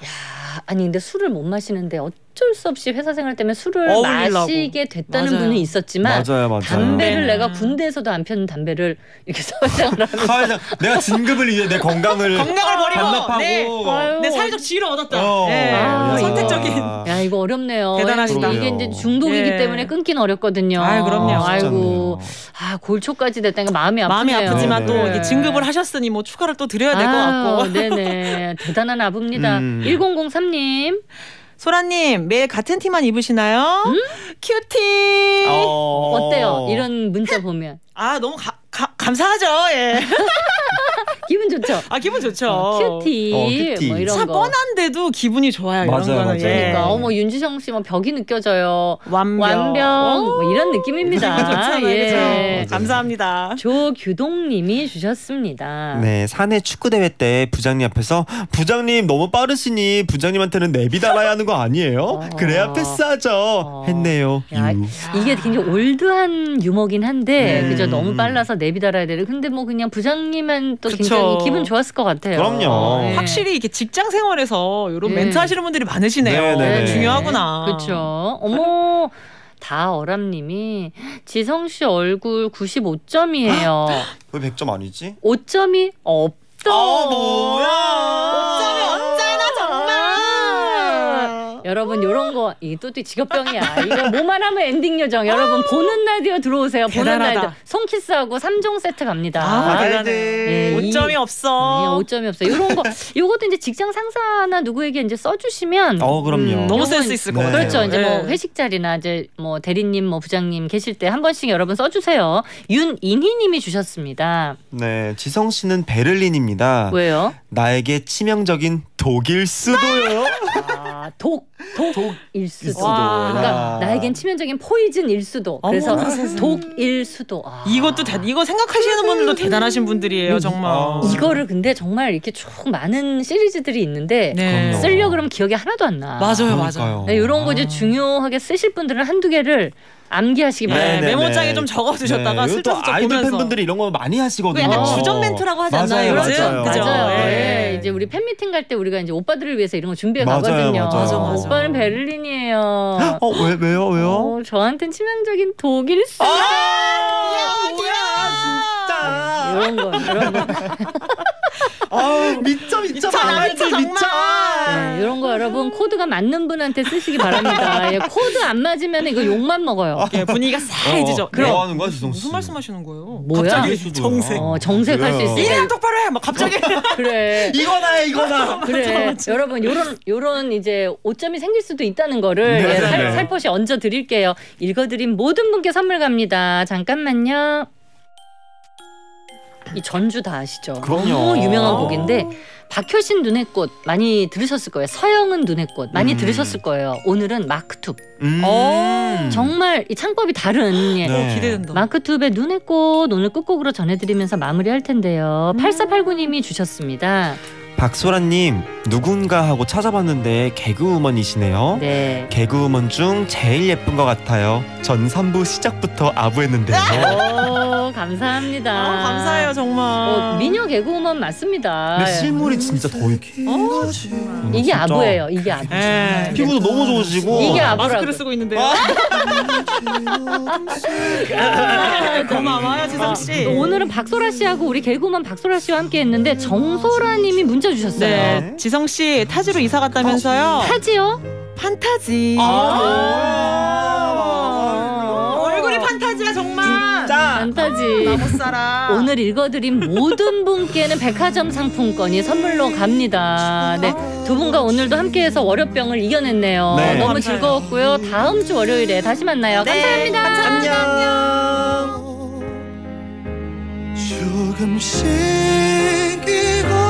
S4: 아니 근데 술을 못 마시는데 어, 어쩔 수 없이 회사 생활 때문에 술을
S3: 어울리려고.
S4: 마시게 됐다는
S3: 맞아요.
S4: 분은 있었지만
S2: 맞아요, 맞아요.
S4: 담배를 내가 군대에서도 안 폈는 담배를 이렇게 사회생활 하면서
S2: 사회자 내가 진급을 위해 내 건강을
S3: 건강을 버리고,
S2: 반납하고
S3: 네.
S4: 아유.
S3: 내 사회적 지위를 얻었다.
S2: 어.
S3: 예.
S4: 아,
S3: 선택적인.
S4: 야 이거 어렵네요.
S3: 대단하시다.
S4: 이게 이제 중독이기
S3: 예.
S4: 때문에 끊긴 어렵거든요.
S3: 아유, 그럼요.
S4: 아이고 아 골초까지 됐다니까 마음이 아프네요.
S3: 마음이 아프지만 또. 이게 진급을 하셨으니 뭐 추가를 또 드려야 될 것 같고.
S4: 네네 대단한 아부입니다.
S2: 음.
S4: 1003님
S3: 소라님 매일 같은 티만 입으시나요?
S4: 음?
S3: cutie.
S2: 어.
S4: 어때요? 이런 문자 보면
S3: 아 너무 가, 가- 감사하죠. 예.
S4: 기분 좋죠.
S3: 아 기분 좋죠.
S4: cutie,
S2: 어, cutie.
S4: 뭐 이런
S3: 참
S4: 거.
S3: 뻔한데도 기분이 좋아요. 이런
S2: 맞아요,
S3: 거는.
S2: 맞아요.
S3: 예.
S4: 그러니까 어머 윤지성 씨 뭐 벽이 느껴져요.
S3: 완벽.
S4: 완벽 뭐 이런 느낌입니다.
S3: 기분 좋잖아요.
S4: 예.
S3: 감사합니다.
S4: 조규동님이 주셨습니다.
S2: 네, 사내 축구 대회 때 부장님 앞에서 부장님 너무 빠르시니 부장님한테는 내비 달아야 하는 거 아니에요?
S4: 어.
S2: 그래야 패스하죠.
S4: 어.
S2: 했네요.
S4: 야,
S2: 유.
S4: 이게 굉장히 올드한 유머긴 한데
S2: 네.
S4: 그죠 너무
S2: 음.
S4: 빨라서 내비 달아야 되는 근데 뭐 그냥 부장님은 또
S3: 그쵸.
S4: 굉장히 기분 좋았을 것 같아요.
S2: 그럼요.
S4: 네.
S3: 확실히 이게 직장 생활에서 이런
S4: 네.
S3: 멘트 하시는 분들이 많으시네요.
S2: 네네네.
S3: 중요하구나.
S4: 그렇죠. 어머 다 어람님이 지성 씨 얼굴 95점이에요.
S2: 왜 100점 아니지?
S4: 5점이 없다.
S2: 어, 뭐야?
S3: 어쩌면 언제나 정말.
S4: 여러분 요런 거 이또 직업병이야. 이거 뭐만 하면 엔딩 요정. 여러분 보는 라디오 들어오세요. 보는
S3: 대단하다.
S4: 라디오. 손키스하고 3종 세트 갑니다.
S3: 아,
S2: 알지.
S3: 대단해.
S4: 예, 이-
S3: 5점이 없어.
S4: 예, 5점이 없어요. 이런 거 요것도 이제 직장 상사나 누구에게 이제 써 주시면
S2: 어, 그럼요.
S3: 너무
S4: 요건-
S3: 센스 있을 것
S2: 네.
S3: 같아요.
S4: 그렇죠. 이제
S3: 예.
S4: 뭐 회식 자리나 이제 뭐 대리님, 뭐 부장님 계실 때 한 번씩 여러분 써주세요. 윤인희님이 주셨습니다.
S2: 네, 지성 씨는 베를린입니다.
S4: 왜요?
S2: 나에게 치명적인 독일 수도요.
S4: 아, 독, 독일 수도.
S3: 와.
S4: 그러니까 나에겐 치명적인 포이즌일 수도. 그래서
S3: 어머나 세상에.
S4: 독일 수도. 아.
S3: 이것도 대, 이거 생각하시는 분들도 대단하신 분들이에요, 정말.
S2: 어.
S4: 이거를 근데 정말 이렇게 쭉 많은 시리즈들이 있는데
S3: 네.
S4: 쓰려 그러면 기억이 하나도 안 나.
S3: 맞아요, 맞아요.
S4: 네, 이런 거 이제
S2: 아.
S4: 중요하게 쓰실 분들은 한두 개를 암기하시기
S3: 네,
S4: 바랍니다.
S2: 네,
S3: 메모장에
S2: 네.
S3: 좀 적어두셨다가
S2: 네,
S3: 슬쩍슬쩍
S2: 아이돌
S3: 보면서.
S2: 팬분들이 이런 거 많이 하시거든요.
S3: 그 약간
S4: 어.
S3: 주전 멘트라고 하지
S2: 맞아요,
S3: 않나요? 요즘?
S2: 맞아요.
S3: 그죠?
S4: 맞아요.
S3: 예.
S4: 예. 이제 우리 팬미팅 갈 때 우리가 이제 오빠들을 위해서 이런 거 준비해
S2: 맞아요,
S4: 가거든요.
S2: 맞아요. 맞아,
S3: 맞아.
S4: 오빠는 베를린이에요.
S2: 어, 왜 왜요? 왜요?
S4: 어, 저한텐 치명적인 독일 수
S3: 아, 뭐야,
S2: 진짜.
S4: 이런 거 이런 거
S2: 아, 미쳐 미쳐
S3: 미쳐, 나 미쳐, 정말.
S4: 네, 이런 거 여러분 코드가 맞는 분한테 쓰시기 바랍니다. 예, 코드 안 맞으면 이거 욕만 먹어요.
S3: 예, 분위기가 싸해지죠.
S2: 어, 뭐 하는 거야, 지성 씨?
S3: 무슨 말씀하시는 거예요?
S4: 뭐야?
S3: 갑자기. 정색.
S4: 어, 정색할 수. 있어요.
S3: 이래야 똑바로 해. 막 갑자기.
S4: 그래.
S2: 이거나 해, 이거나.
S4: 그래 여러분 요런 요런 이제 오점이 생길 수도 있다는 거를
S2: 네,
S4: 예,
S2: 네,
S4: 살,
S2: 네.
S4: 살포시 얹어 드릴게요 읽어 드린 모든 분께 선물 갑니다 잠깐만요 이 전주 다 아시죠
S2: 그럼요.
S4: 너무 유명한 곡인데 박효신 눈의 꽃 많이 들으셨을 거예요 서영은 눈의 꽃 많이
S2: 음.
S4: 들으셨을 거예요 오늘은 마크투
S2: 음.
S3: 어,
S4: 정말 이 창법이 다른 예.
S2: 네.
S3: 기대된다.
S4: 마크투브의 눈의 꽃 오늘 끝곡으로 전해드리면서 마무리할 텐데요. 8489님이 주셨습니다.
S2: 박소라님 누군가 하고 찾아봤는데 개그우먼이시네요.
S4: 네.
S2: 개그우먼 중 제일 예쁜 것 같아요. 전 3부 시작부터 아부했는데요.
S4: 오, 감사합니다.
S3: 아, 감사해요, 정말.
S4: 어, 미녀 개그우먼 맞습니다.
S2: 근데 실물이 진짜 더
S3: 어,
S2: 음,
S4: 이게
S2: 진짜.
S4: 아부예요. 이게 아부.
S3: 예.
S2: 피부도 너무 좋으시고
S4: 이게
S3: 아,
S4: 아부라고.
S3: 마스크를 쓰고 있는데요.
S2: 아.
S3: 아, 고마워요, 지성 씨.
S4: 또 오늘은 박소라 씨하고 우리 개그우먼 박소라 씨와 함께했는데 정소라님이 문자 주셨어요.
S3: 네, 지성 씨 타지로 이사 갔다면서요?
S4: 타지요?
S3: 판타지.
S2: 아.
S3: 얼굴이 판타지야 정말.
S4: 안타지.
S3: 나 못 살아.
S4: 오늘 읽어드린 모든 분께는 백화점 상품권이 선물로 갑니다. 네, 두 분과 오늘도 함께해서 월요병을 이겨냈네요.
S2: 네.
S4: 너무
S3: 감사해요.
S4: 즐거웠고요. 다음 주 월요일에 다시 만나요.
S3: 네,
S4: 감사합니다.
S3: 감사합니다.
S6: 조금씩 이거